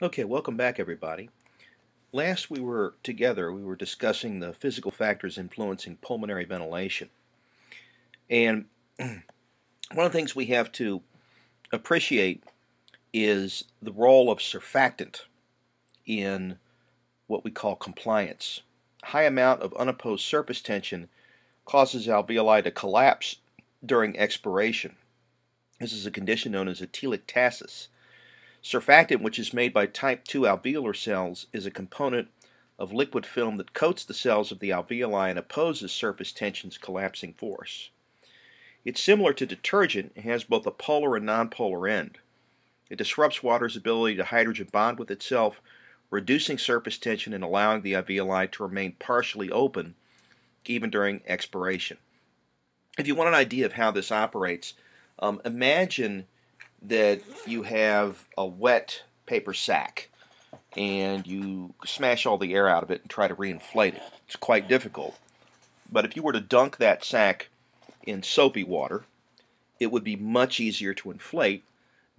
Okay, welcome back everybody. Last we were together, we were discussing the physical factors influencing pulmonary ventilation. And one of the things we have to appreciate is the role of surfactant in what we call compliance. High amount of unopposed surface tension causes alveoli to collapse during expiration. This is a condition known as atelectasis Surfactant, which is made by type 2 alveolar cells, is a component of liquid film that coats the cells of the alveoli and opposes surface tension's collapsing force. It's similar to detergent and has both a polar and nonpolar end. It disrupts water's ability to hydrogen bond with itself, reducing surface tension and allowing the alveoli to remain partially open even during expiration. If you want an idea of how this operates, um, imagine that you have a wet paper sack and you smash all the air out of it and try to reinflate it. It's quite difficult. But if you were to dunk that sack in soapy water, it would be much easier to inflate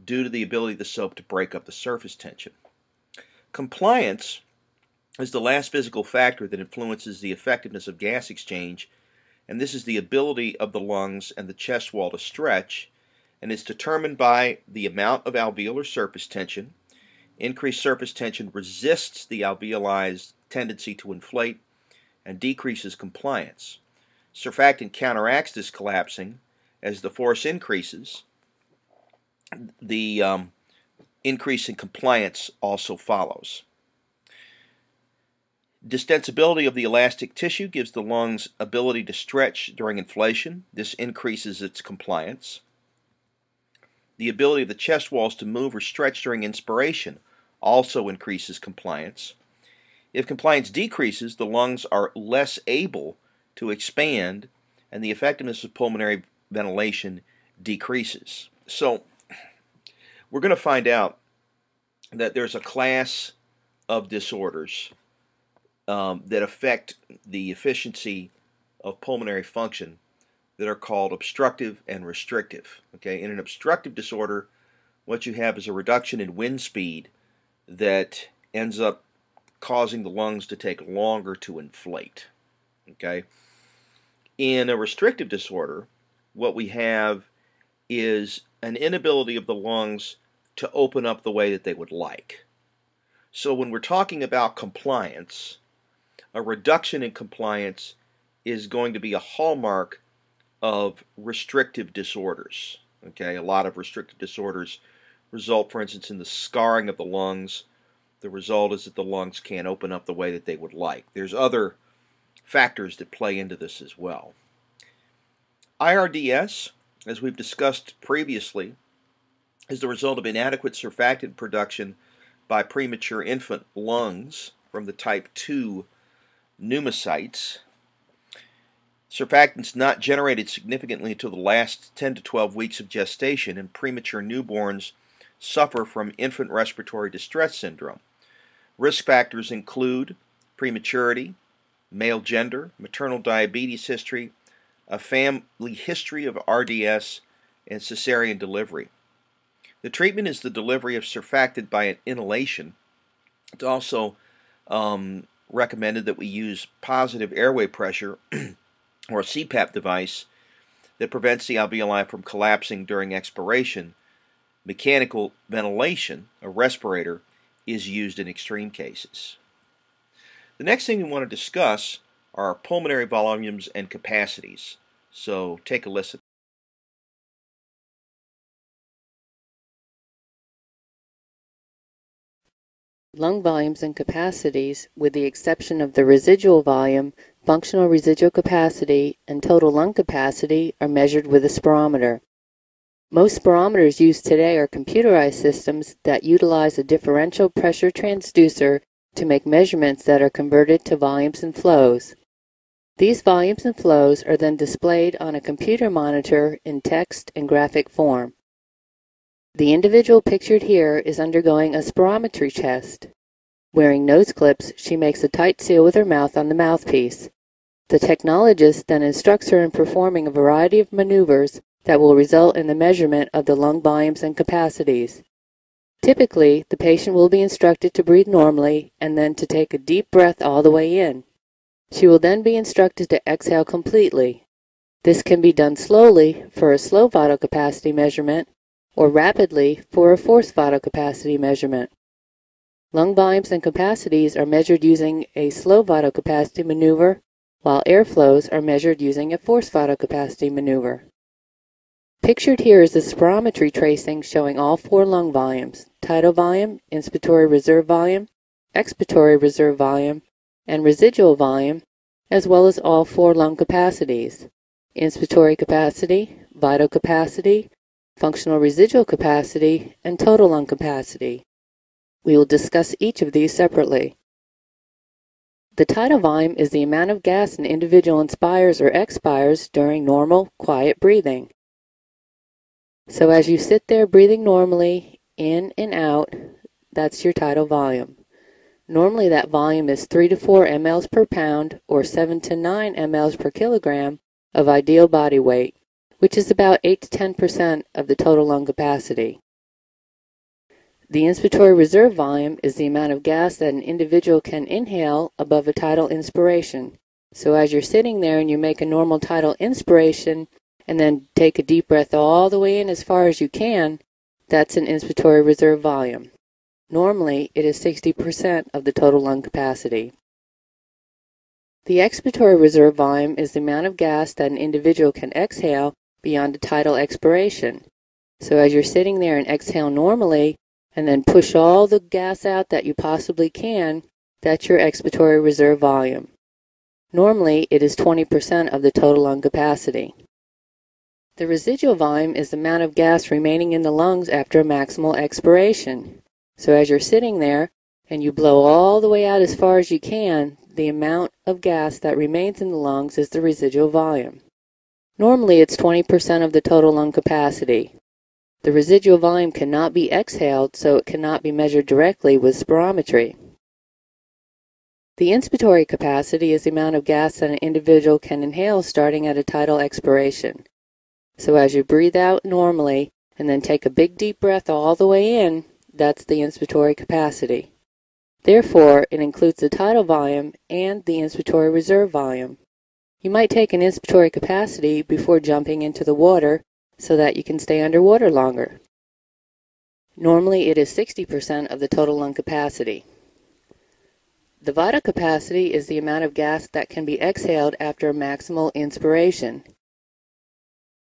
due to the ability of the soap to break up the surface tension. Compliance is the last physical factor that influences the effectiveness of gas exchange, and this is the ability of the lungs and the chest wall to stretch and is determined by the amount of alveolar surface tension. Increased surface tension resists the alveoli's tendency to inflate and decreases compliance. Surfactant counteracts this collapsing as the force increases. The um, increase in compliance also follows. Distensibility of the elastic tissue gives the lungs ability to stretch during inflation. This increases its compliance. The ability of the chest walls to move or stretch during inspiration also increases compliance. If compliance decreases, the lungs are less able to expand and the effectiveness of pulmonary ventilation decreases. So, we're going to find out that there's a class of disorders um, that affect the efficiency of pulmonary function that are called obstructive and restrictive. Okay, in an obstructive disorder, what you have is a reduction in wind speed that ends up causing the lungs to take longer to inflate. Okay, in a restrictive disorder, what we have is an inability of the lungs to open up the way that they would like. So when we're talking about compliance, a reduction in compliance is going to be a hallmark of restrictive disorders. Okay, a lot of restrictive disorders result, for instance, in the scarring of the lungs. The result is that the lungs can't open up the way that they would like. There's other factors that play into this as well. IRDS, as we've discussed previously, is the result of inadequate surfactant production by premature infant lungs from the type 2 pneumocytes Surfactants not generated significantly until the last 10 to 12 weeks of gestation, and premature newborns suffer from infant respiratory distress syndrome. Risk factors include prematurity, male gender, maternal diabetes history, a family history of RDS, and cesarean delivery. The treatment is the delivery of surfactant by an inhalation. It's also um, recommended that we use positive airway pressure or a CPAP device that prevents the alveoli from collapsing during expiration, mechanical ventilation, a respirator, is used in extreme cases. The next thing we want to discuss are pulmonary volumes and capacities. So take a listen. Lung volumes and capacities, with the exception of the residual volume, functional residual capacity, and total lung capacity, are measured with a spirometer. Most spirometers used today are computerized systems that utilize a differential pressure transducer to make measurements that are converted to volumes and flows. These volumes and flows are then displayed on a computer monitor in text and graphic form. The individual pictured here is undergoing a spirometry test. Wearing nose clips, she makes a tight seal with her mouth on the mouthpiece. The technologist then instructs her in performing a variety of maneuvers that will result in the measurement of the lung volumes and capacities. Typically, the patient will be instructed to breathe normally and then to take a deep breath all the way in. She will then be instructed to exhale completely. This can be done slowly for a slow vital capacity measurement or rapidly for a forced vital capacity measurement. Lung volumes and capacities are measured using a slow vital capacity maneuver, while airflows are measured using a forced vital capacity maneuver. Pictured here is the spirometry tracing showing all four lung volumes, tidal volume, inspiratory reserve volume, expiratory reserve volume, and residual volume, as well as all four lung capacities, inspiratory capacity, vital capacity, functional residual capacity, and total lung capacity. We will discuss each of these separately. The tidal volume is the amount of gas an individual inspires or expires during normal, quiet breathing. So as you sit there breathing normally, in and out, that's your tidal volume. Normally that volume is 3 to 4 mLs per pound or 7 to 9 mLs per kilogram of ideal body weight, which is about 8 to 10% of the total lung capacity. The inspiratory reserve volume is the amount of gas that an individual can inhale above a tidal inspiration. So as you're sitting there and you make a normal tidal inspiration and then take a deep breath all the way in as far as you can, that's an inspiratory reserve volume. Normally, it is 60% of the total lung capacity. The expiratory reserve volume is the amount of gas that an individual can exhale beyond a tidal expiration. So as you're sitting there and exhale normally, and then push all the gas out that you possibly can, that's your expiratory reserve volume. Normally, it is 20% of the total lung capacity. The residual volume is the amount of gas remaining in the lungs after a maximal expiration. So as you're sitting there and you blow all the way out as far as you can, the amount of gas that remains in the lungs is the residual volume. Normally, it's 20% of the total lung capacity. The residual volume cannot be exhaled, so it cannot be measured directly with spirometry. The inspiratory capacity is the amount of gas that an individual can inhale starting at a tidal expiration. So as you breathe out normally and then take a big deep breath all the way in, that's the inspiratory capacity. Therefore, it includes the tidal volume and the inspiratory reserve volume. You might take an inspiratory capacity before jumping into the water so that you can stay underwater longer. Normally it is 60% of the total lung capacity. The vital capacity is the amount of gas that can be exhaled after a maximal inspiration.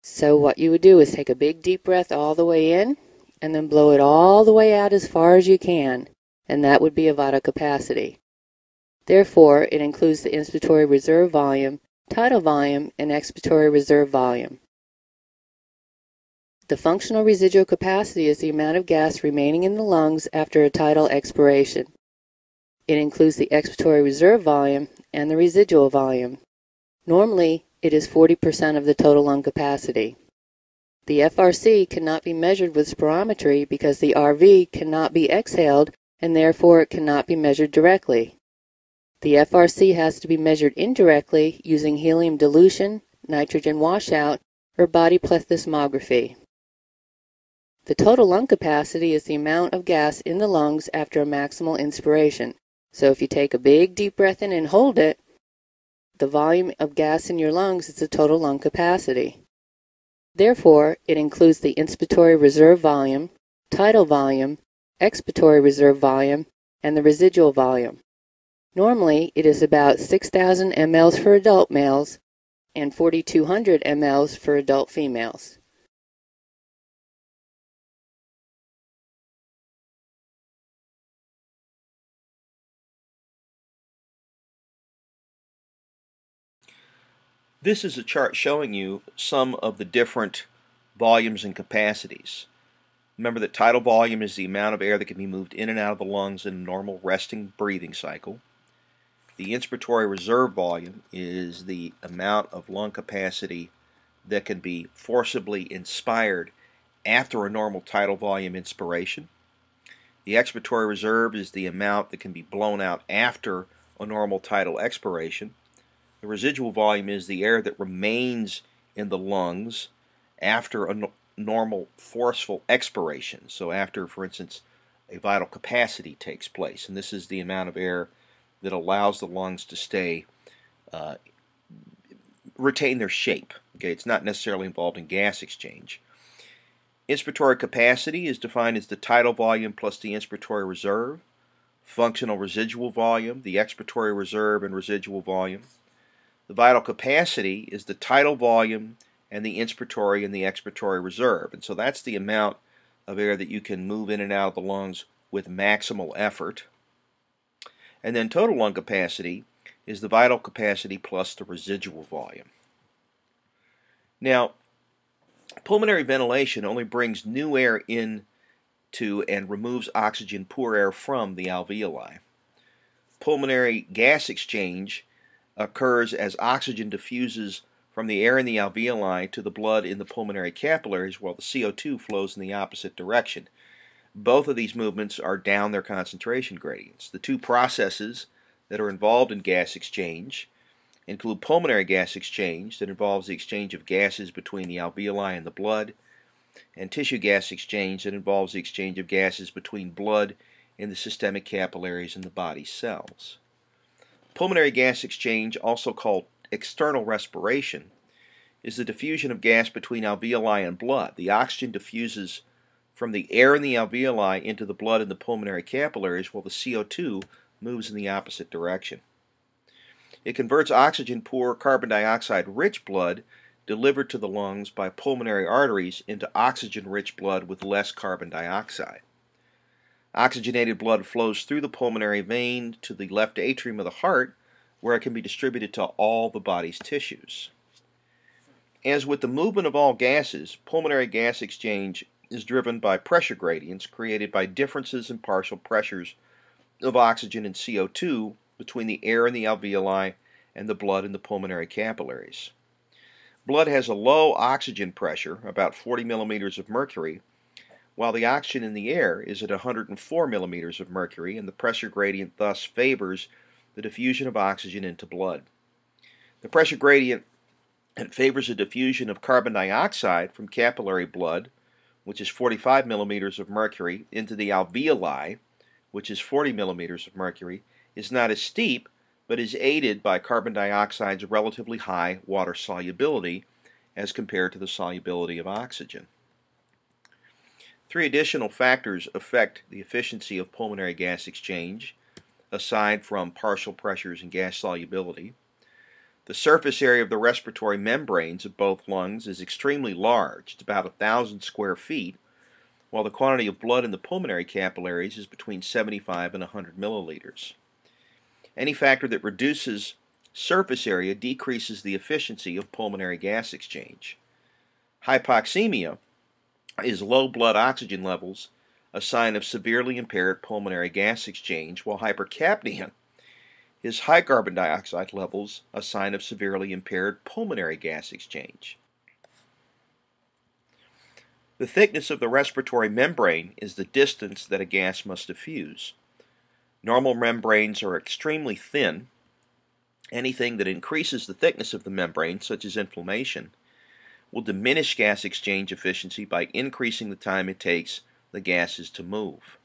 So what you would do is take a big deep breath all the way in and then blow it all the way out as far as you can, and that would be a vital capacity. Therefore, it includes the inspiratory reserve volume, tidal volume, and expiratory reserve volume. The functional residual capacity is the amount of gas remaining in the lungs after a tidal expiration. It includes the expiratory reserve volume and the residual volume. Normally, it is 40% of the total lung capacity. The FRC cannot be measured with spirometry because the RV cannot be exhaled and therefore it cannot be measured directly. The FRC has to be measured indirectly using helium dilution, nitrogen washout, or body plethysmography. The total lung capacity is the amount of gas in the lungs after a maximal inspiration. So if you take a big deep breath in and hold it, the volume of gas in your lungs is the total lung capacity. Therefore, it includes the inspiratory reserve volume, tidal volume, expiratory reserve volume, and the residual volume. Normally, it is about 6,000 mLs for adult males and 4,200 mLs for adult females. This is a chart showing you some of the different volumes and capacities. Remember that tidal volume is the amount of air that can be moved in and out of the lungs in a normal resting breathing cycle. The inspiratory reserve volume is the amount of lung capacity that can be forcibly inspired after a normal tidal volume inspiration. The expiratory reserve is the amount that can be blown out after a normal tidal expiration. The residual volume is the air that remains in the lungs after a no normal forceful expiration. So after, for instance, a vital capacity takes place, and this is the amount of air that allows the lungs to stay uh, retain their shape. Okay, it's not necessarily involved in gas exchange. Inspiratory capacity is defined as the tidal volume plus the inspiratory reserve, functional residual volume, the expiratory reserve and residual volume. The vital capacity is the tidal volume and the inspiratory and the expiratory reserve. And so that's the amount of air that you can move in and out of the lungs with maximal effort. And then total lung capacity is the vital capacity plus the residual volume. Now, pulmonary ventilation only brings new air in to and removes oxygen poor air from the alveoli. Pulmonary gas exchange occurs as oxygen diffuses from the air in the alveoli to the blood in the pulmonary capillaries while the CO2 flows in the opposite direction. Both of these movements are down their concentration gradients. The two processes that are involved in gas exchange include pulmonary gas exchange that involves the exchange of gases between the alveoli and the blood, and tissue gas exchange that involves the exchange of gases between blood and the systemic capillaries in the body's cells. Pulmonary gas exchange, also called external respiration, is the diffusion of gas between alveoli and blood. The oxygen diffuses from the air in the alveoli into the blood in the pulmonary capillaries while the CO2 moves in the opposite direction. It converts oxygen poor carbon dioxide rich blood delivered to the lungs by pulmonary arteries into oxygen rich blood with less carbon dioxide. Oxygenated blood flows through the pulmonary vein to the left atrium of the heart where it can be distributed to all the body's tissues. As with the movement of all gases, pulmonary gas exchange is driven by pressure gradients created by differences in partial pressures of oxygen and CO2 between the air in the alveoli and the blood in the pulmonary capillaries. Blood has a low oxygen pressure, about 40 millimeters of mercury, while the oxygen in the air is at 104 millimeters of mercury, and the pressure gradient thus favors the diffusion of oxygen into blood. The pressure gradient that favors the diffusion of carbon dioxide from capillary blood, which is 45 millimeters of mercury, into the alveoli, which is 40 millimeters of mercury, is not as steep, but is aided by carbon dioxide's relatively high water solubility as compared to the solubility of oxygen. Three additional factors affect the efficiency of pulmonary gas exchange, aside from partial pressures and gas solubility. The surface area of the respiratory membranes of both lungs is extremely large. It's about a thousand square feet, while the quantity of blood in the pulmonary capillaries is between 75 and 100 milliliters. Any factor that reduces surface area decreases the efficiency of pulmonary gas exchange. Hypoxemia is low blood oxygen levels, a sign of severely impaired pulmonary gas exchange, while hypercapnia is high carbon dioxide levels, a sign of severely impaired pulmonary gas exchange. The thickness of the respiratory membrane is the distance that a gas must diffuse. Normal membranes are extremely thin. Anything that increases the thickness of the membrane, such as inflammation, will diminish gas exchange efficiency by increasing the time it takes the gases to move.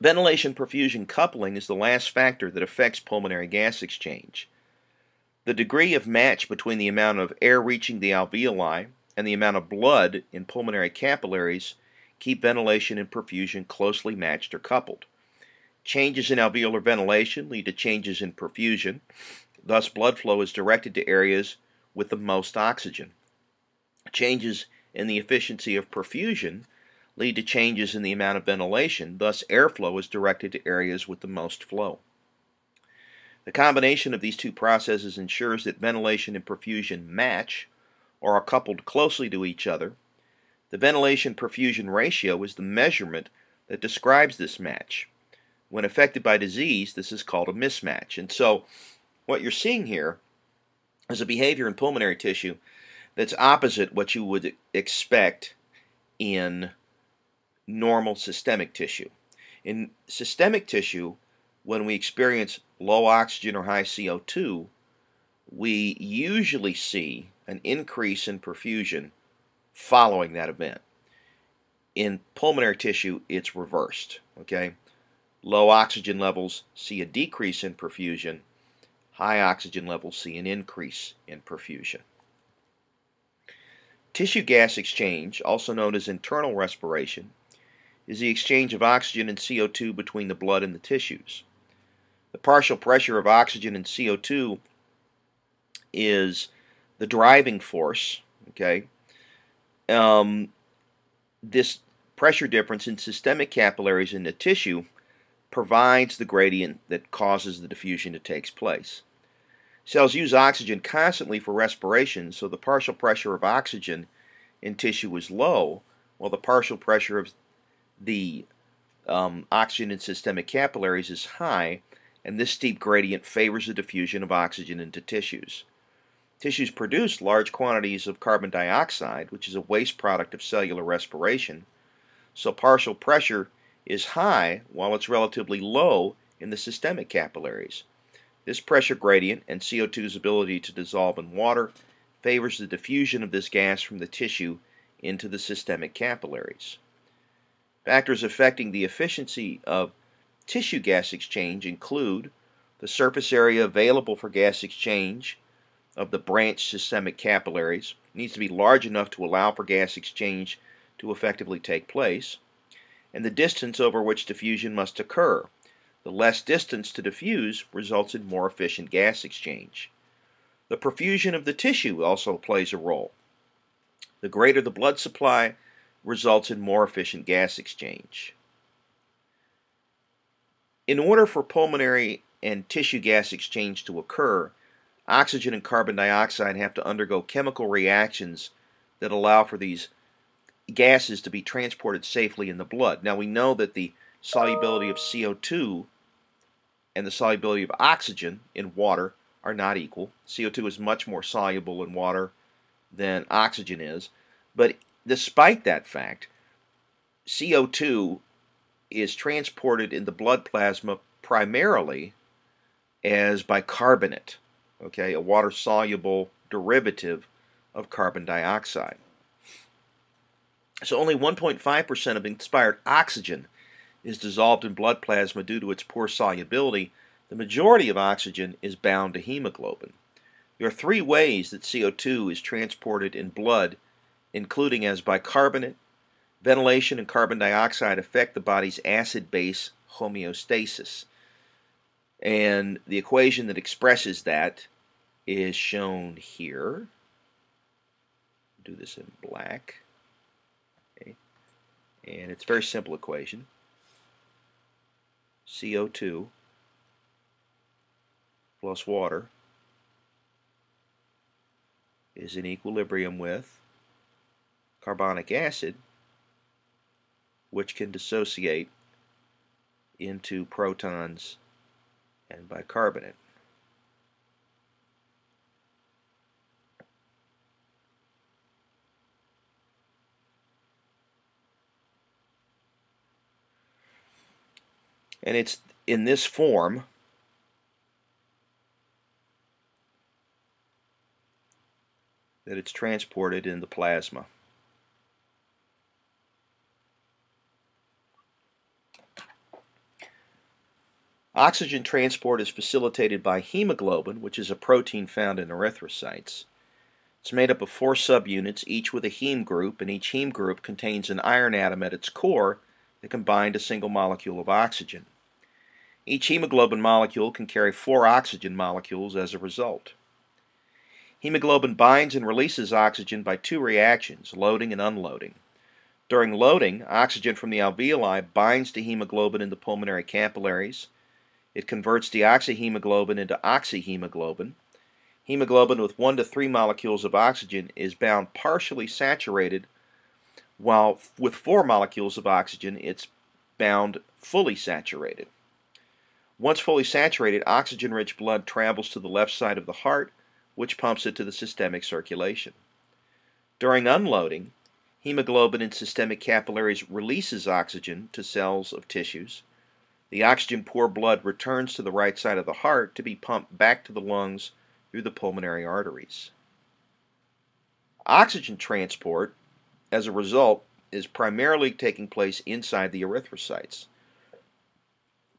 Ventilation perfusion coupling is the last factor that affects pulmonary gas exchange. The degree of match between the amount of air reaching the alveoli and the amount of blood in pulmonary capillaries keep ventilation and perfusion closely matched or coupled. Changes in alveolar ventilation lead to changes in perfusion. Thus, blood flow is directed to areas with the most oxygen. Changes in the efficiency of perfusion lead to changes in the amount of ventilation. Thus, airflow is directed to areas with the most flow. The combination of these two processes ensures that ventilation and perfusion match or are coupled closely to each other. The ventilation perfusion ratio is the measurement that describes this match. When affected by disease, this is called a mismatch. And so, what you're seeing here is a behavior in pulmonary tissue that's opposite what you would expect in normal systemic tissue. In systemic tissue, when we experience low oxygen or high CO2, we usually see an increase in perfusion following that event. in pulmonary tissue, it's reversed. Okay, low oxygen levels see a decrease in perfusion. High oxygen levels see an increase in perfusion. Tissue gas exchange, also known as internal respiration, is the exchange of oxygen and CO2 between the blood and the tissues. The partial pressure of oxygen and CO2 is the driving force, okay? Um, this pressure difference in systemic capillaries in the tissue provides the gradient that causes the diffusion to take place. Cells use oxygen constantly for respiration, so the partial pressure of oxygen in tissue is low, while the partial pressure of the um, oxygen in systemic capillaries is high, and this steep gradient favors the diffusion of oxygen into tissues. Tissues produce large quantities of carbon dioxide, which is a waste product of cellular respiration, so partial pressure is high while it's relatively low in the systemic capillaries. This pressure gradient and CO2's ability to dissolve in water favors the diffusion of this gas from the tissue into the systemic capillaries. Factors affecting the efficiency of tissue gas exchange include the surface area available for gas exchange of the branched systemic capillaries needs to be large enough to allow for gas exchange to effectively take place, and the distance over which diffusion must occur. The less distance to diffuse results in more efficient gas exchange. The perfusion of the tissue also plays a role. The greater the blood supply results in more efficient gas exchange. In order for pulmonary and tissue gas exchange to occur, oxygen and carbon dioxide have to undergo chemical reactions that allow for these gases to be transported safely in the blood. Now we know that the solubility of CO2 and the solubility of oxygen in water are not equal. CO2 is much more soluble in water than oxygen is. But despite that fact, CO2 is transported in the blood plasma primarily as bicarbonate, okay, a water soluble derivative of carbon dioxide. So only 1.5% of inspired oxygen is dissolved in blood plasma due to its poor solubility. The majority of oxygen is bound to hemoglobin. There are three ways that CO2 is transported in blood, including as bicarbonate. Ventilation and carbon dioxide affect the body's acid-base homeostasis. And the equation that expresses that is shown here. Do this in black. Okay. And it's a very simple equation. CO2 plus water is in equilibrium with carbonic acid, which can dissociate into protons and bicarbonate. And it's in this form that it's transported in the plasma. Oxygen transport is facilitated by hemoglobin, which is a protein found in erythrocytes. It's made up of four subunits, each with a heme group, and each heme group contains an iron atom at its core that combined a single molecule of oxygen. Each hemoglobin molecule can carry four oxygen molecules as a result. Hemoglobin binds and releases oxygen by two reactions, loading and unloading. During loading, oxygen from the alveoli binds to hemoglobin in the pulmonary capillaries. It converts deoxyhemoglobin into oxyhemoglobin. Hemoglobin with 1 to 3 molecules of oxygen is bound partially saturated, while with 4 molecules of oxygen it's bound fully saturated. Once fully saturated, oxygen-rich blood travels to the left side of the heart which pumps it to the systemic circulation. During unloading, hemoglobin in systemic capillaries releases oxygen to cells of tissues. The oxygen poor blood returns to the right side of the heart to be pumped back to the lungs through the pulmonary arteries. Oxygen transport, as a result, is primarily taking place inside the erythrocytes.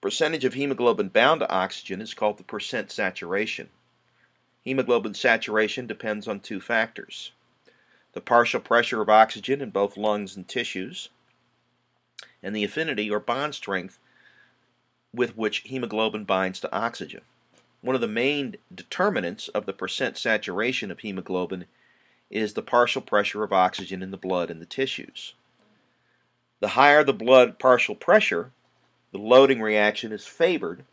Percentage of hemoglobin bound to oxygen is called the percent saturation. Hemoglobin saturation depends on two factors. The partial pressure of oxygen in both lungs and tissues, and the affinity or bond strength with which hemoglobin binds to oxygen. One of the main determinants of the percent saturation of hemoglobin is the partial pressure of oxygen in the blood and the tissues. The higher the blood partial pressure, the loading reaction is favored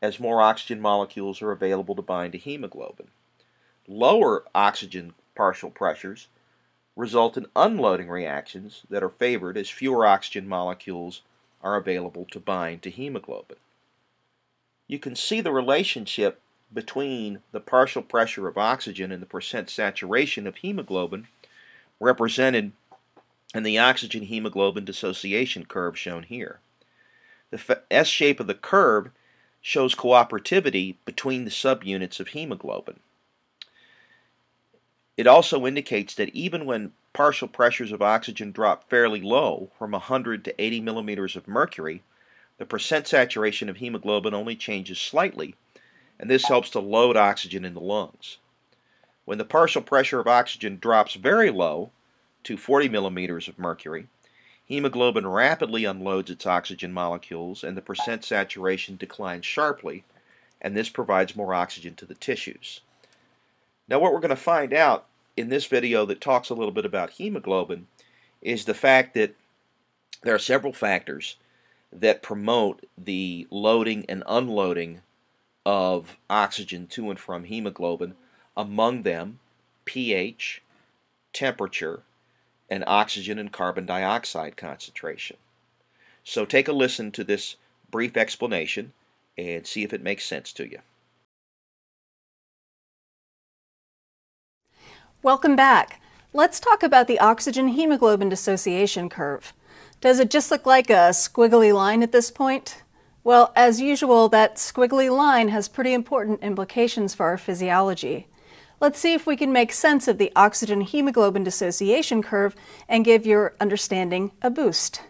as more oxygen molecules are available to bind to hemoglobin. Lower oxygen partial pressures result in unloading reactions that are favored as fewer oxygen molecules are available to bind to hemoglobin. You can see the relationship between the partial pressure of oxygen and the percent saturation of hemoglobin represented in the oxygen hemoglobin dissociation curve shown here. The S shape of the curve shows cooperativity between the subunits of hemoglobin. It also indicates that even when partial pressures of oxygen drop fairly low, from 100 to 80 millimeters of mercury, the percent saturation of hemoglobin only changes slightly, and this helps to load oxygen in the lungs. When the partial pressure of oxygen drops very low, to 40 millimeters of mercury, hemoglobin rapidly unloads its oxygen molecules and the percent saturation declines sharply, and this provides more oxygen to the tissues. Now what we're going to find out in this video that talks a little bit about hemoglobin is the fact that there are several factors that promote the loading and unloading of oxygen to and from hemoglobin, among them pH, temperature, and oxygen and carbon dioxide concentration. So take a listen to this brief explanation and see if it makes sense to you. Welcome back. Let's talk about the oxygen hemoglobin dissociation curve. Does it just look like a squiggly line at this point? Well, as usual, that squiggly line has pretty important implications for our physiology. Let's see if we can make sense of the oxygen hemoglobin dissociation curve and give your understanding a boost.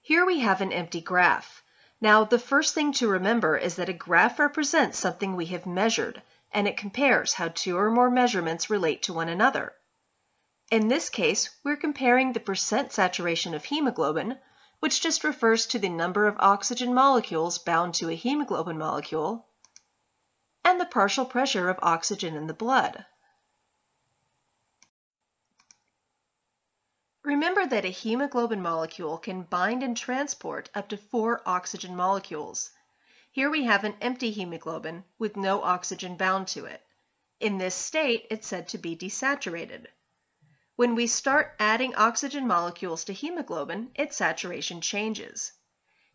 Here we have an empty graph. Now, the first thing to remember is that a graph represents something we have measured, and it compares how two or more measurements relate to one another. In this case, we're comparing the percent saturation of hemoglobin, which just refers to the number of oxygen molecules bound to a hemoglobin molecule, and the partial pressure of oxygen in the blood. Remember that a hemoglobin molecule can bind and transport up to four oxygen molecules. Here we have an empty hemoglobin with no oxygen bound to it. In this state, it's said to be desaturated. When we start adding oxygen molecules to hemoglobin, its saturation changes.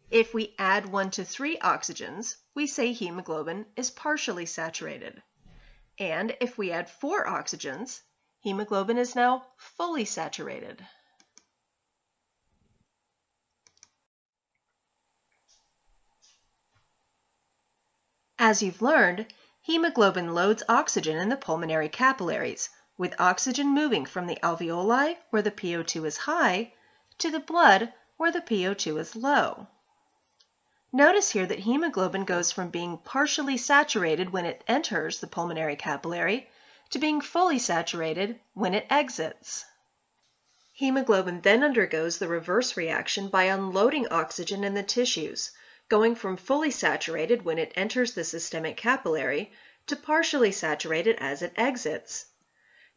If we add 1 to 3 oxygens, we say hemoglobin is partially saturated. And if we add 4 oxygens, hemoglobin is now fully saturated. As you've learned, hemoglobin loads oxygen in the pulmonary capillaries, with oxygen moving from the alveoli, where the PO2 is high, to the blood, where the PO2 is low. Notice here that hemoglobin goes from being partially saturated when it enters the pulmonary capillary to being fully saturated when it exits. Hemoglobin then undergoes the reverse reaction by unloading oxygen in the tissues, going from fully saturated when it enters the systemic capillary to partially saturated as it exits.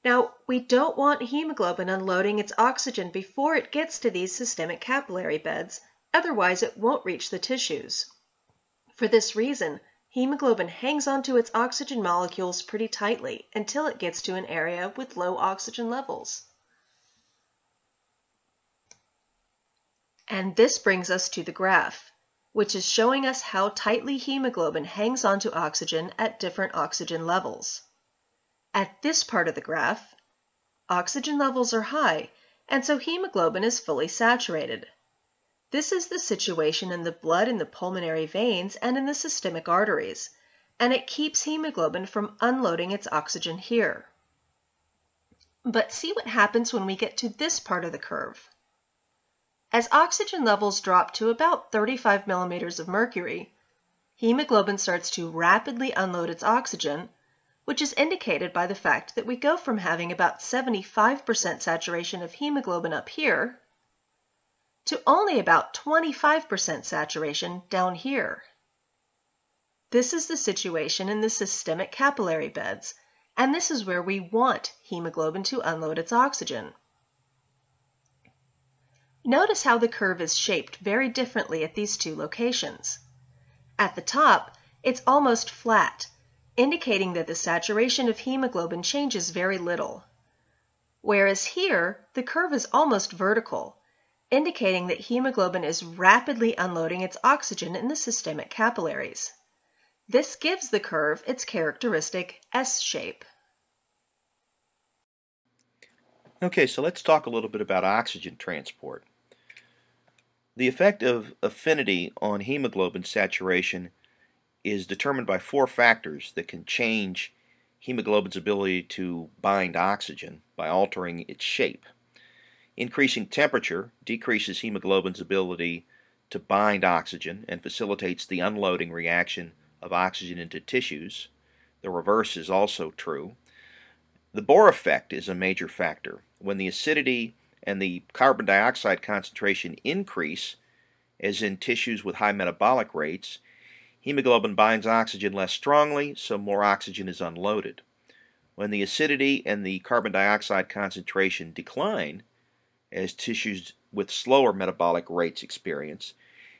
Now, we don't want hemoglobin unloading its oxygen before it gets to these systemic capillary beds, otherwise it won't reach the tissues. For this reason, hemoglobin hangs onto its oxygen molecules pretty tightly until it gets to an area with low oxygen levels. And this brings us to the graph, which is showing us how tightly hemoglobin hangs onto oxygen at different oxygen levels. At this part of the graph, oxygen levels are high, and so hemoglobin is fully saturated. This is the situation in the blood in the pulmonary veins and in the systemic arteries, and it keeps hemoglobin from unloading its oxygen here. But see what happens when we get to this part of the curve. As oxygen levels drop to about 35 millimeters of mercury, hemoglobin starts to rapidly unload its oxygen, which is indicated by the fact that we go from having about 75% saturation of hemoglobin up here to only about 25% saturation down here. This is the situation in the systemic capillary beds, and this is where we want hemoglobin to unload its oxygen. Notice how the curve is shaped very differently at these two locations. At the top, it's almost flat, indicating that the saturation of hemoglobin changes very little. Whereas here, the curve is almost vertical, indicating that hemoglobin is rapidly unloading its oxygen in the systemic capillaries. This gives the curve its characteristic S shape. Okay, so let's talk a little bit about oxygen transport. The effect of affinity on hemoglobin saturation is determined by four factors that can change hemoglobin's ability to bind oxygen by altering its shape. Increasing temperature decreases hemoglobin's ability to bind oxygen and facilitates the unloading reaction of oxygen into tissues. The reverse is also true. The Bohr effect is a major factor. When the acidity and the carbon dioxide concentration increase, as in tissues with high metabolic rates, hemoglobin binds oxygen less strongly, so more oxygen is unloaded. When the acidity and the carbon dioxide concentration decline, as tissues with slower metabolic rates experience,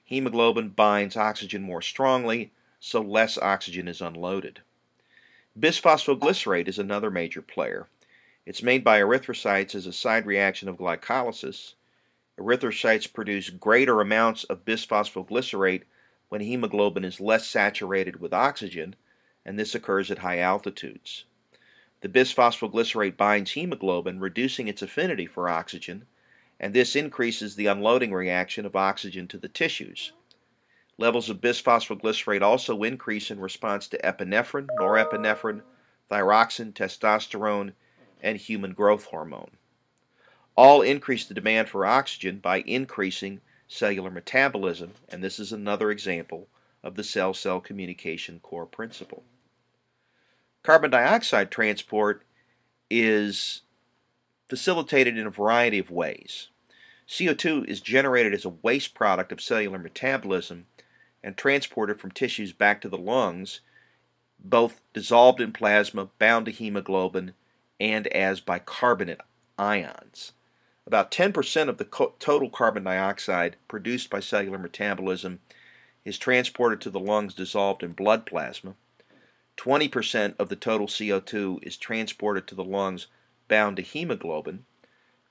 hemoglobin binds oxygen more strongly, so less oxygen is unloaded. Bisphosphoglycerate is another major player. It's made by erythrocytes as a side reaction of glycolysis. Erythrocytes produce greater amounts of bisphosphoglycerate when hemoglobin is less saturated with oxygen, and this occurs at high altitudes. The bisphosphoglycerate binds hemoglobin, reducing its affinity for oxygen, and this increases the unloading reaction of oxygen to the tissues. Levels of bisphosphoglycerate also increase in response to epinephrine, norepinephrine, thyroxine, testosterone, and human growth hormone. All increase the demand for oxygen by increasing cellular metabolism, and this is another example of the cell-cell communication core principle. Carbon dioxide transport is facilitated in a variety of ways. CO2 is generated as a waste product of cellular metabolism and transported from tissues back to the lungs, both dissolved in plasma, bound to hemoglobin, and as bicarbonate ions. About 10% of the total carbon dioxide produced by cellular metabolism is transported to the lungs dissolved in blood plasma. 20% of the total CO2 is transported to the lungs bound to hemoglobin.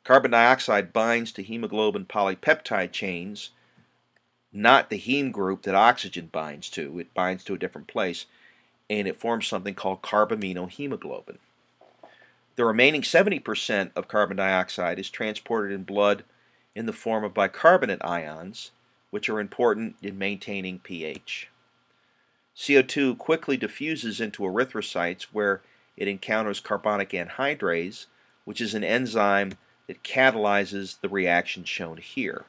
Carbon dioxide binds to hemoglobin polypeptide chains, not the heme group that oxygen binds to. It binds to a different place, and it forms something called carbaminohemoglobin. The remaining 70% of carbon dioxide is transported in blood in the form of bicarbonate ions, which are important in maintaining pH. CO2 quickly diffuses into erythrocytes where it encounters carbonic anhydrase, which is an enzyme that catalyzes the reaction shown here.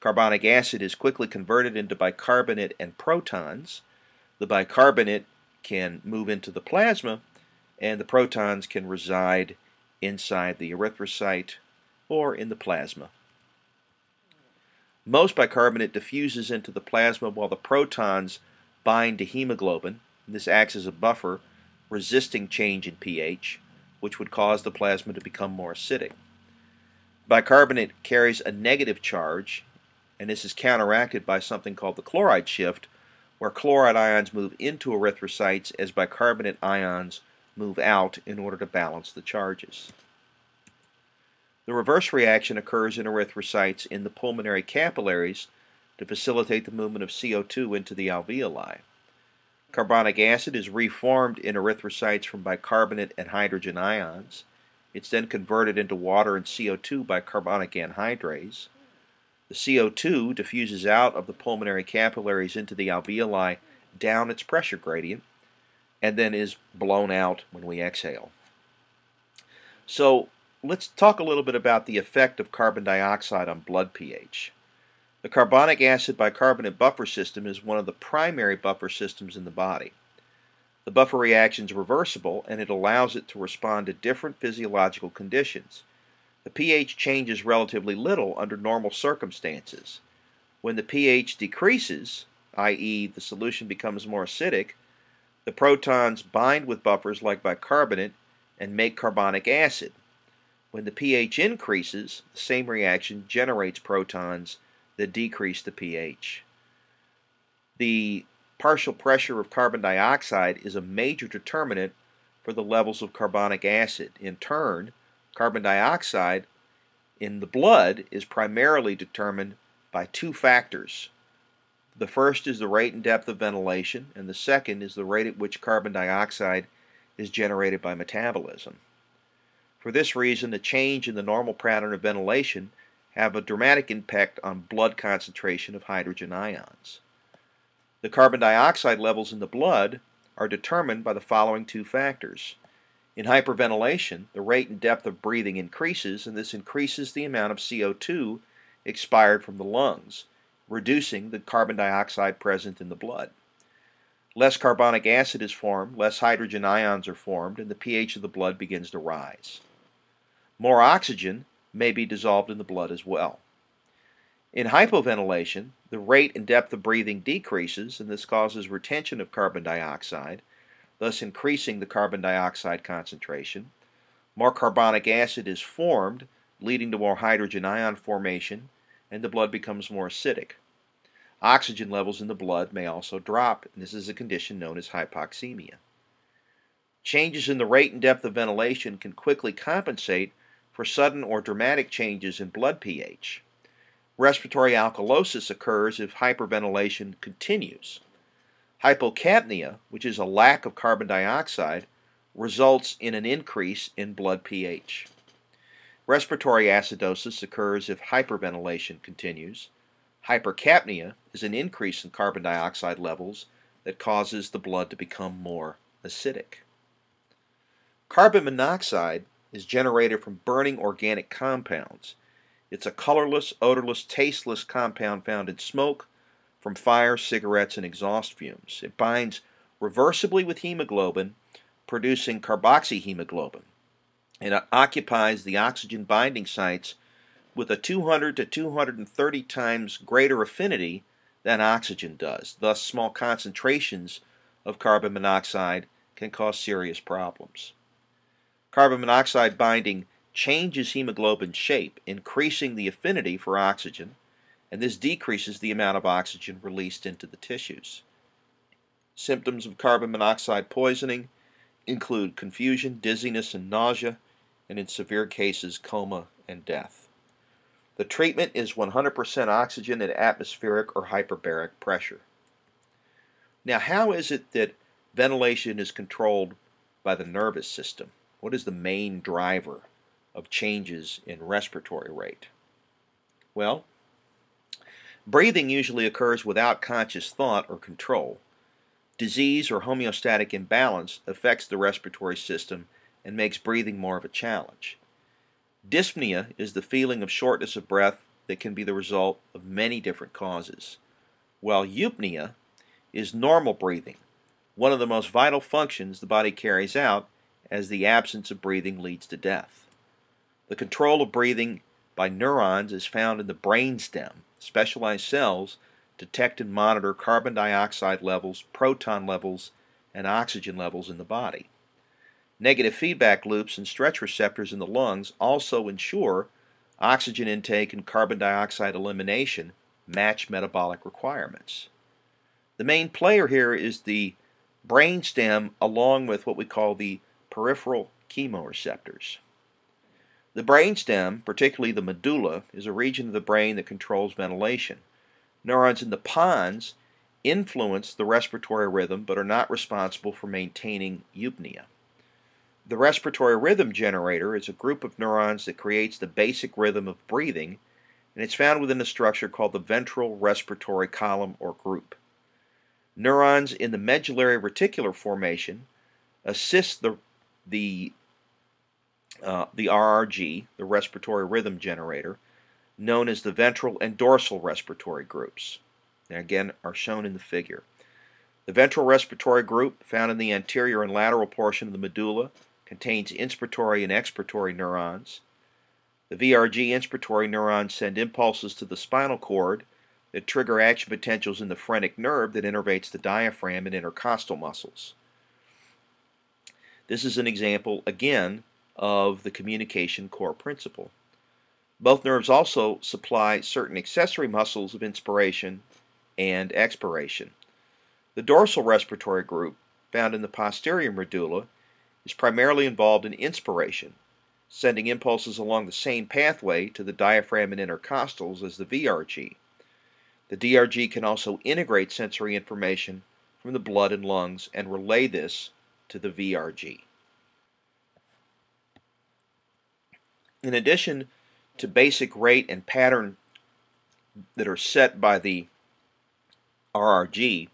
Carbonic acid is quickly converted into bicarbonate and protons. The bicarbonate can move into the plasma, and the protons can reside inside the erythrocyte or in the plasma. Most bicarbonate diffuses into the plasma while the protons bind to hemoglobin. This acts as a buffer resisting change in pH, which would cause the plasma to become more acidic. Bicarbonate carries a negative charge, and this is counteracted by something called the chloride shift, where chloride ions move into erythrocytes as bicarbonate ions move out in order to balance the charges. The reverse reaction occurs in erythrocytes in the pulmonary capillaries to facilitate the movement of CO2 into the alveoli. Carbonic acid is reformed in erythrocytes from bicarbonate and hydrogen ions. It's then converted into water and CO2 by carbonic anhydrase. The CO2 diffuses out of the pulmonary capillaries into the alveoli down its pressure gradient and then is blown out when we exhale. So let's talk a little bit about the effect of carbon dioxide on blood pH. The carbonic acid bicarbonate buffer system is one of the primary buffer systems in the body. The buffer reaction is reversible and it allows it to respond to different physiological conditions. The pH changes relatively little under normal circumstances. When the pH decreases, i.e., the solution becomes more acidic, the protons bind with buffers like bicarbonate and make carbonic acid. When the pH increases, the same reaction generates protons that decrease the pH. The partial pressure of carbon dioxide is a major determinant for the levels of carbonic acid. In turn, carbon dioxide in the blood is primarily determined by two factors. The first is the rate and depth of ventilation, and the second is the rate at which carbon dioxide is generated by metabolism. For this reason, the change in the normal pattern of ventilation have a dramatic impact on blood concentration of hydrogen ions. The carbon dioxide levels in the blood are determined by the following two factors. In hyperventilation, the rate and depth of breathing increases, and this increases the amount of CO2 expired from the lungs, reducing the carbon dioxide present in the blood. Less carbonic acid is formed, less hydrogen ions are formed, and the pH of the blood begins to rise. More oxygen may be dissolved in the blood as well. In hypoventilation, the rate and depth of breathing decreases, and this causes retention of carbon dioxide, thus increasing the carbon dioxide concentration. More carbonic acid is formed, leading to more hydrogen ion formation, and the blood becomes more acidic. Oxygen levels in the blood may also drop, and this is a condition known as hypoxemia. Changes in the rate and depth of ventilation can quickly compensate for sudden or dramatic changes in blood pH. Respiratory alkalosis occurs if hyperventilation continues. Hypocapnia, which is a lack of carbon dioxide, results in an increase in blood pH. Respiratory acidosis occurs if hyperventilation continues. Hypercapnia is an increase in carbon dioxide levels that causes the blood to become more acidic. Carbon monoxide is generated from burning organic compounds. It's a colorless, odorless, tasteless compound found in smoke from fire, cigarettes, and exhaust fumes. It binds reversibly with hemoglobin, producing carboxyhemoglobin. It occupies the oxygen binding sites with a 200 to 230 times greater affinity than oxygen does. Thus, small concentrations of carbon monoxide can cause serious problems. Carbon monoxide binding changes hemoglobin shape, increasing the affinity for oxygen, and this decreases the amount of oxygen released into the tissues. Symptoms of carbon monoxide poisoning include confusion, dizziness, and nausea, and in severe cases, coma and death. The treatment is 100% oxygen at atmospheric or hyperbaric pressure. Now, how is it that ventilation is controlled by the nervous system? What is the main driver of changes in respiratory rate? Well, breathing usually occurs without conscious thought or control. Disease or homeostatic imbalance affects the respiratory system and makes breathing more of a challenge. Dyspnea is the feeling of shortness of breath that can be the result of many different causes, while eupnea is normal breathing, one of the most vital functions the body carries out as the absence of breathing leads to death. The control of breathing by neurons is found in the brainstem. Specialized cells detect and monitor carbon dioxide levels, proton levels, and oxygen levels in the body. Negative feedback loops and stretch receptors in the lungs also ensure oxygen intake and carbon dioxide elimination match metabolic requirements. The main player here is the brainstem along with what we call the peripheral chemoreceptors. The brainstem, particularly the medulla, is a region of the brain that controls ventilation. Neurons in the pons influence the respiratory rhythm but are not responsible for maintaining eupnea. The respiratory rhythm generator is a group of neurons that creates the basic rhythm of breathing, and it's found within a structure called the ventral respiratory column or group. Neurons in the medullary reticular formation assist the, the uh, the RRG, the respiratory rhythm generator, known as the ventral and dorsal respiratory groups. Now, again, are shown in the figure. The ventral respiratory group, found in the anterior and lateral portion of the medulla, contains inspiratory and expiratory neurons. The VRG inspiratory neurons send impulses to the spinal cord that trigger action potentials in the phrenic nerve that innervates the diaphragm and intercostal muscles. This is an example, again, of the communication core principle. Both nerves also supply certain accessory muscles of inspiration and expiration. The dorsal respiratory group, found in the posterior medulla, is primarily involved in inspiration, sending impulses along the same pathway to the diaphragm and intercostals as the VRG. The DRG can also integrate sensory information from the blood and lungs and relay this to the VRG. In addition to basic rate and pattern that are set by the RRG,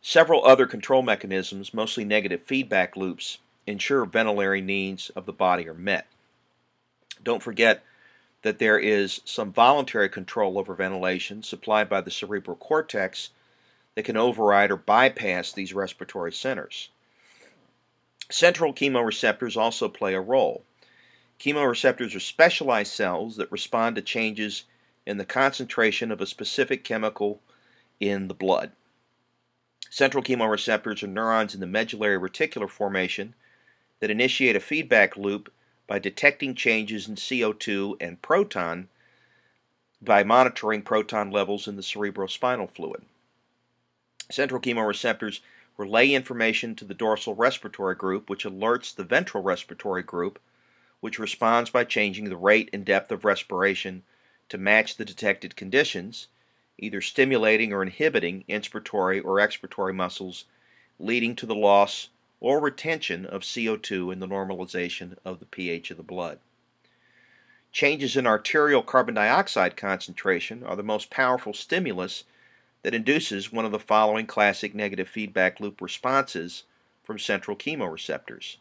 several other control mechanisms, mostly negative feedback loops, ensure ventilatory needs of the body are met. Don't forget that there is some voluntary control over ventilation supplied by the cerebral cortex that can override or bypass these respiratory centers. Central chemoreceptors also play a role. Chemoreceptors are specialized cells that respond to changes in the concentration of a specific chemical in the blood. Central chemoreceptors are neurons in the medullary reticular formation that initiate a feedback loop by detecting changes in CO2 and proton by monitoring proton levels in the cerebrospinal fluid. Central chemoreceptors relay information to the dorsal respiratory group, which alerts the ventral respiratory group, which responds by changing the rate and depth of respiration to match the detected conditions, either stimulating or inhibiting inspiratory or expiratory muscles, leading to the loss or retention of CO2 and the normalization of the pH of the blood. Changes in arterial carbon dioxide concentration are the most powerful stimulus that induces one of the following classic negative feedback loop responses from central chemoreceptors.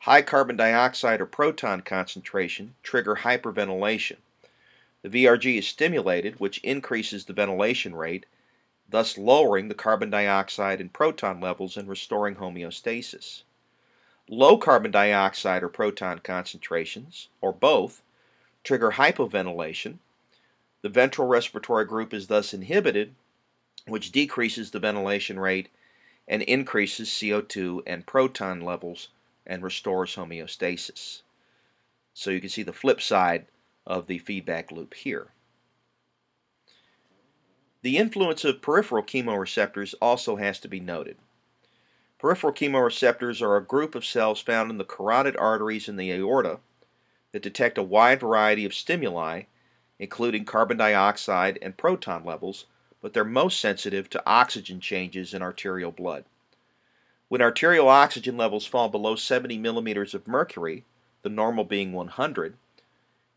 High carbon dioxide or proton concentration trigger hyperventilation. The VRG is stimulated, which increases the ventilation rate thus lowering the carbon dioxide and proton levels and restoring homeostasis. Low carbon dioxide or proton concentrations, or both, trigger hypoventilation. The ventral respiratory group is thus inhibited, which decreases the ventilation rate and increases CO2 and proton levels and restores homeostasis. So you can see the flip side of the feedback loop here. The influence of peripheral chemoreceptors also has to be noted. Peripheral chemoreceptors are a group of cells found in the carotid arteries in the aorta that detect a wide variety of stimuli, including carbon dioxide and proton levels, but they're most sensitive to oxygen changes in arterial blood. When arterial oxygen levels fall below 70 millimeters of mercury, the normal being 100,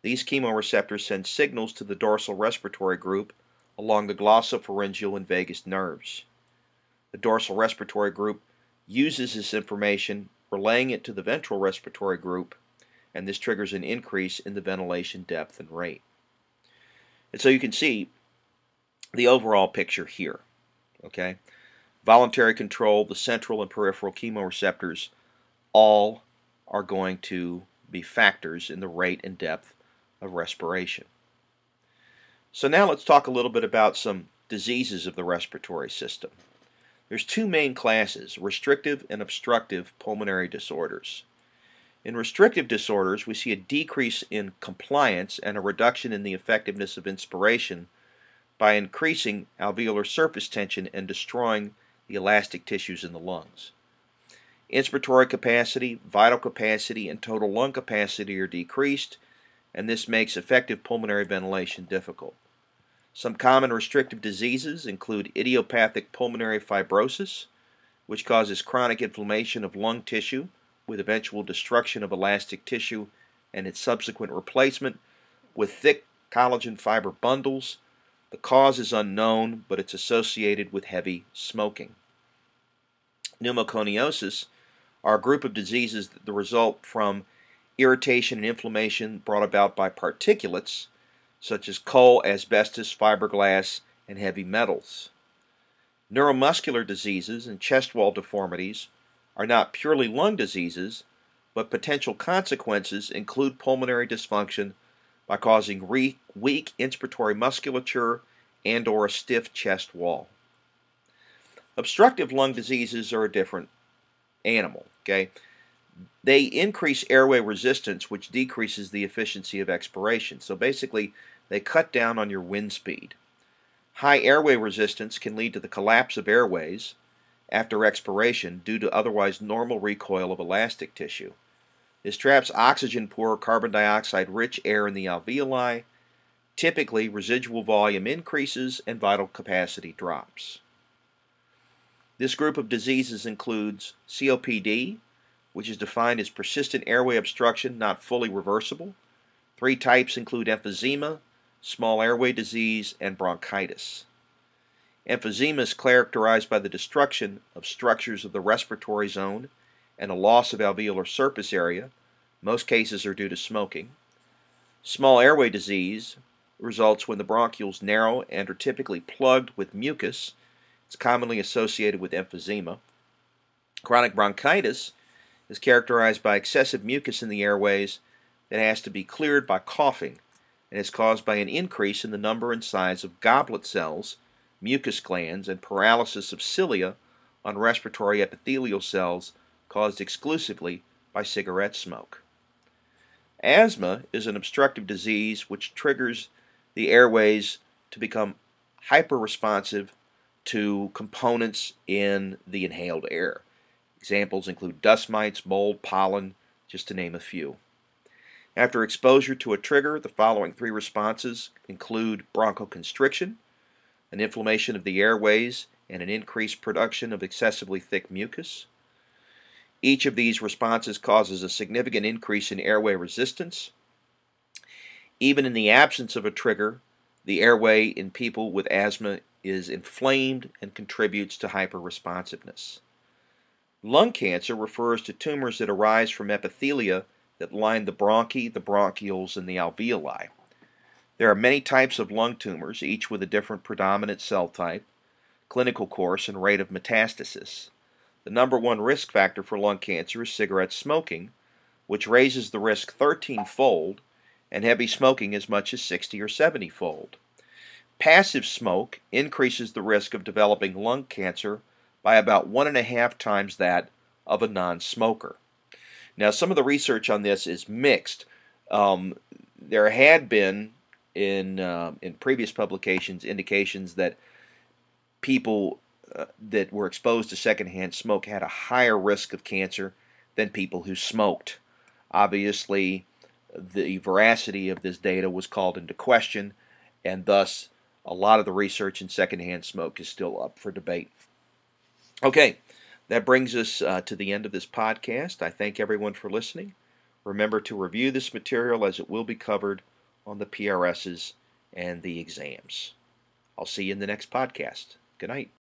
these chemoreceptors send signals to the dorsal respiratory group along the glossopharyngeal and vagus nerves. The dorsal respiratory group uses this information, relaying it to the ventral respiratory group, and this triggers an increase in the ventilation depth and rate. And so you can see the overall picture here. Okay? Voluntary control, the central and peripheral chemoreceptors, all are going to be factors in the rate and depth of respiration. So now let's talk a little bit about some diseases of the respiratory system. There's two main classes, restrictive and obstructive pulmonary disorders. In restrictive disorders, we see a decrease in compliance and a reduction in the effectiveness of inspiration by increasing alveolar surface tension and destroying the elastic tissues in the lungs. Inspiratory capacity, vital capacity, and total lung capacity are decreased, and this makes effective pulmonary ventilation difficult. Some common restrictive diseases include idiopathic pulmonary fibrosis, which causes chronic inflammation of lung tissue with eventual destruction of elastic tissue and its subsequent replacement with thick collagen fiber bundles. The cause is unknown, but it's associated with heavy smoking. Pneumoconiosis are a group of diseases that result from irritation and inflammation brought about by particulates such as coal, asbestos, fiberglass, and heavy metals. Neuromuscular diseases and chest wall deformities are not purely lung diseases, but potential consequences include pulmonary dysfunction by causing weak inspiratory musculature and or a stiff chest wall. Obstructive lung diseases are a different animal, okay? They increase airway resistance, which decreases the efficiency of expiration. So basically, they cut down on your wind speed. High airway resistance can lead to the collapse of airways after expiration due to otherwise normal recoil of elastic tissue. This traps oxygen poor carbon dioxide rich air in the alveoli. Typically, residual volume increases and vital capacity drops. This group of diseases includes COPD, which is defined as persistent airway obstruction not fully reversible. Three types include emphysema, small airway disease, and bronchitis. Emphysema is characterized by the destruction of structures of the respiratory zone and a loss of alveolar surface area. Most cases are due to smoking. Small airway disease results when the bronchioles narrow and are typically plugged with mucus. It's commonly associated with emphysema. Chronic bronchitis is characterized by excessive mucus in the airways that has to be cleared by coughing and is caused by an increase in the number and size of goblet cells, mucus glands, and paralysis of cilia on respiratory epithelial cells caused exclusively by cigarette smoke. Asthma is an obstructive disease which triggers the airways to become hyperresponsive to components in the inhaled air. Examples include dust mites, mold, pollen, just to name a few. After exposure to a trigger, the following three responses include bronchoconstriction, an inflammation of the airways, and an increased production of excessively thick mucus. Each of these responses causes a significant increase in airway resistance. Even in the absence of a trigger, the airway in people with asthma is inflamed and contributes to hyperresponsiveness. Lung cancer refers to tumors that arise from epithelia that line the bronchi, the bronchioles, and the alveoli. There are many types of lung tumors, each with a different predominant cell type, clinical course, and rate of metastasis. The number one risk factor for lung cancer is cigarette smoking, which raises the risk 13 fold, and heavy smoking as much as 60 or 70 fold. Passive smoke increases the risk of developing lung cancer by about one and a half times that of a non smoker. Now, some of the research on this is mixed. Um, there had been in uh, in previous publications indications that people that were exposed to secondhand smoke had a higher risk of cancer than people who smoked. Obviously, the veracity of this data was called into question, and thus a lot of the research in secondhand smoke is still up for debate. Okay, that brings us uh, to the end of this podcast. I thank everyone for listening. Remember to review this material as it will be covered on the PRSs and the exams. I'll see you in the next podcast. Good night.